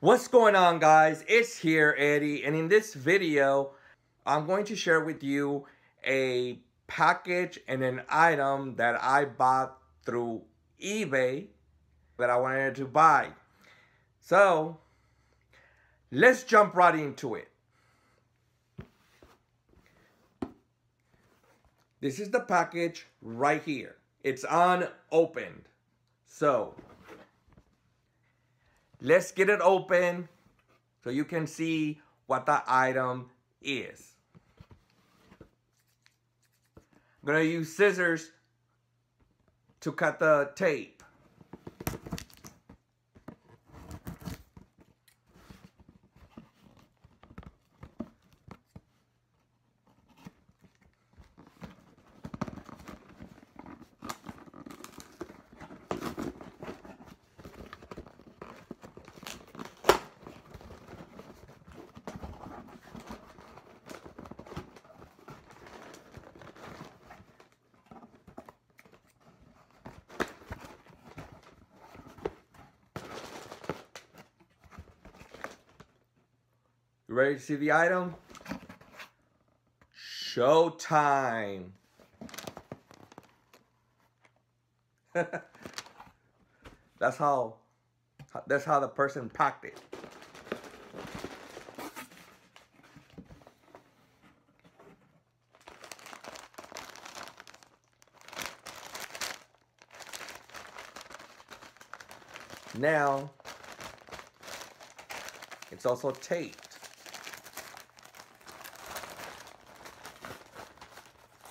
What's going on guys? It's here Eddie and in this video I'm going to share with you a package and an item that I bought through eBay that I wanted to buy. So let's jump right into it. This is the package right here. It's unopened. So let's get it open so you can see what the item is. I'm gonna use scissors to cut the tape. ready to see the item? Showtime. that's how that's how the person packed it. Now, it's also tape.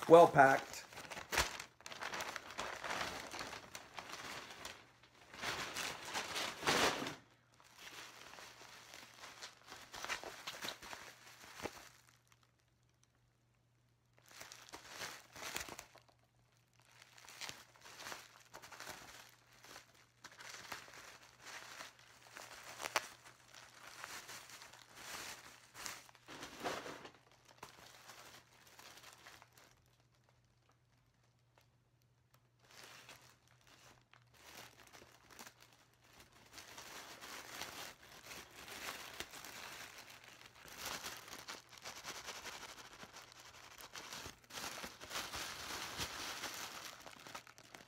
well packed.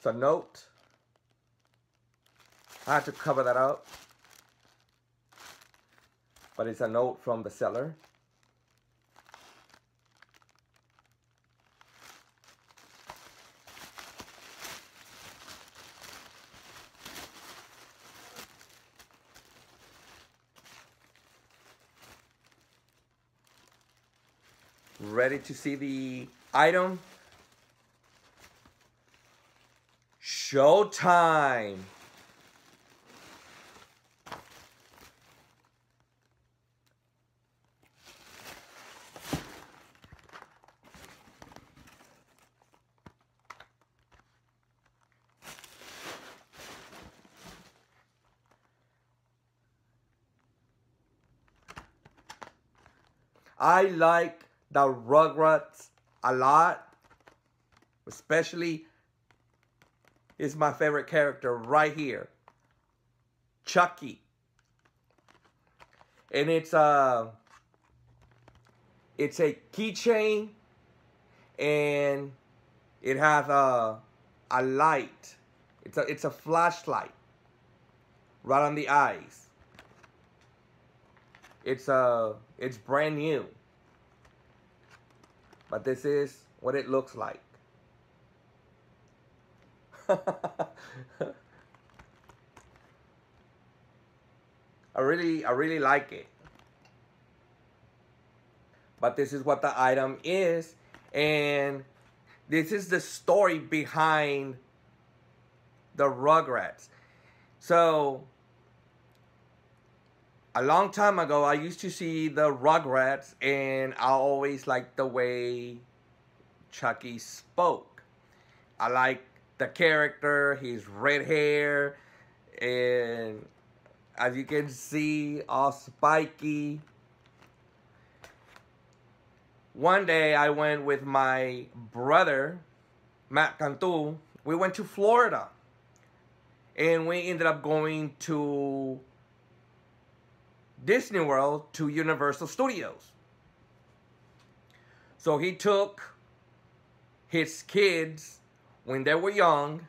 A note. I had to cover that up. But it's a note from the seller. Ready to see the item? Showtime. I like the Rugrats a lot, especially is my favorite character right here. Chucky. And it's a uh, it's a keychain and it has a a light. It's a it's a flashlight right on the eyes. It's uh it's brand new. But this is what it looks like. I really, I really like it. But this is what the item is. And this is the story behind the Rugrats. So, a long time ago, I used to see the Rugrats and I always liked the way Chucky spoke. I like the character, his red hair, and as you can see, all spiky. One day I went with my brother, Matt Cantu. We went to Florida. And we ended up going to Disney World to Universal Studios. So he took his kids when they were young,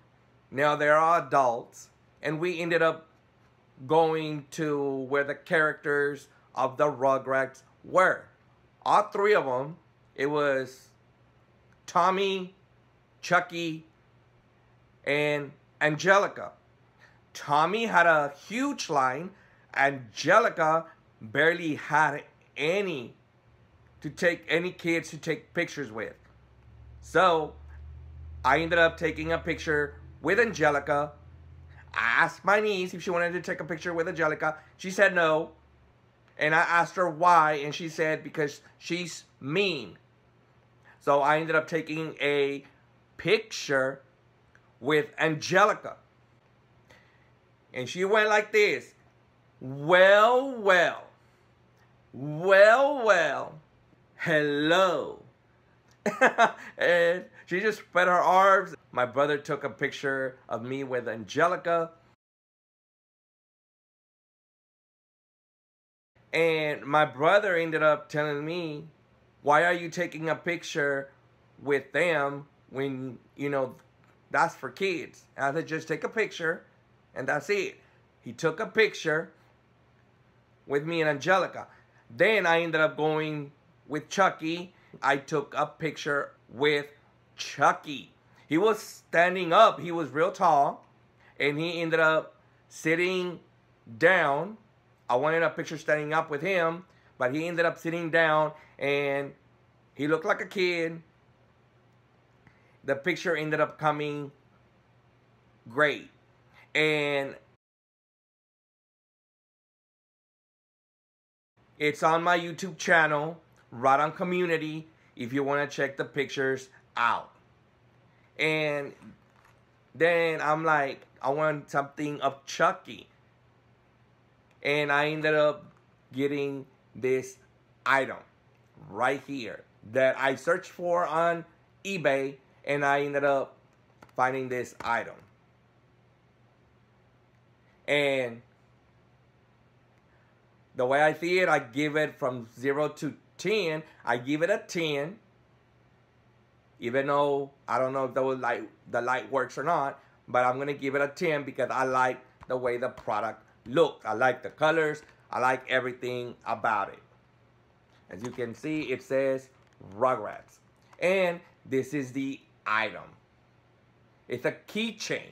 now they're adults, and we ended up going to where the characters of the Rugrats were. All three of them, it was Tommy, Chucky, and Angelica. Tommy had a huge line. Angelica barely had any to take any kids to take pictures with. So I ended up taking a picture with Angelica. I asked my niece if she wanted to take a picture with Angelica. She said no. And I asked her why, and she said because she's mean. So I ended up taking a picture with Angelica. And she went like this. Well, well. Well, well. Hello. and she just spread her arms. My brother took a picture of me with Angelica. And my brother ended up telling me, why are you taking a picture with them when, you know, that's for kids? And I said, just take a picture and that's it. He took a picture with me and Angelica. Then I ended up going with Chucky. I took a picture with Chucky. He was standing up. He was real tall. And he ended up sitting down I wanted a picture standing up with him, but he ended up sitting down and he looked like a kid. The picture ended up coming great. And it's on my YouTube channel, right on community, if you want to check the pictures out. And then I'm like, I want something of Chucky and I ended up getting this item right here that I searched for on eBay and I ended up finding this item. And the way I see it, I give it from 0 to 10. I give it a 10. Even though I don't know if the light, the light works or not. But I'm going to give it a 10 because I like the way the product look. I like the colors. I like everything about it. As you can see, it says Rugrats. And this is the item. It's a keychain.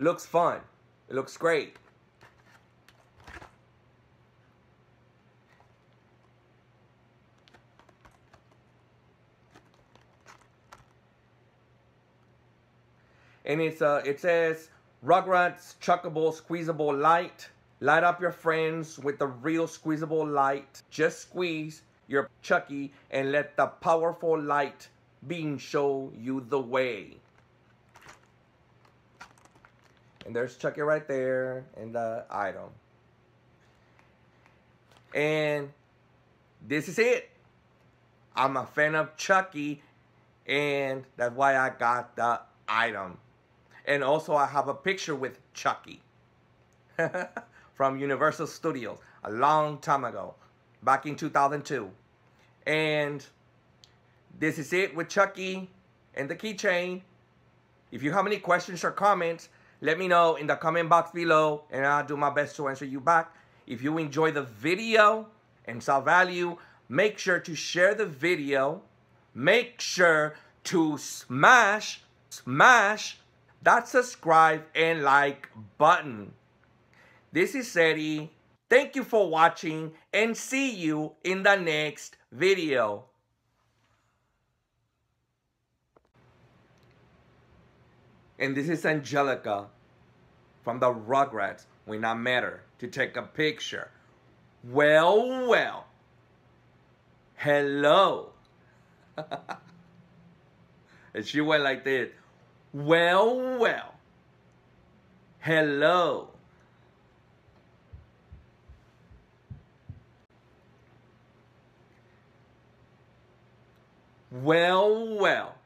Looks fun. It looks great. and it's uh, it says Rugrats Chuckable Squeezable Light. Light up your friends with the real squeezable light. Just squeeze your Chucky and let the powerful light beam show you the way. And there's Chucky right there in the item. And this is it. I'm a fan of Chucky and that's why I got the item. And also I have a picture with Chucky from Universal Studios a long time ago, back in 2002. And this is it with Chucky and the keychain. If you have any questions or comments, let me know in the comment box below and I'll do my best to answer you back. If you enjoy the video and saw value, make sure to share the video. Make sure to smash, smash that subscribe and like button. This is Eddie. Thank you for watching and see you in the next video. And this is Angelica from the Rugrats when I met her to take a picture. Well, well. Hello. and she went like this. Well, well. Hello. Well, well.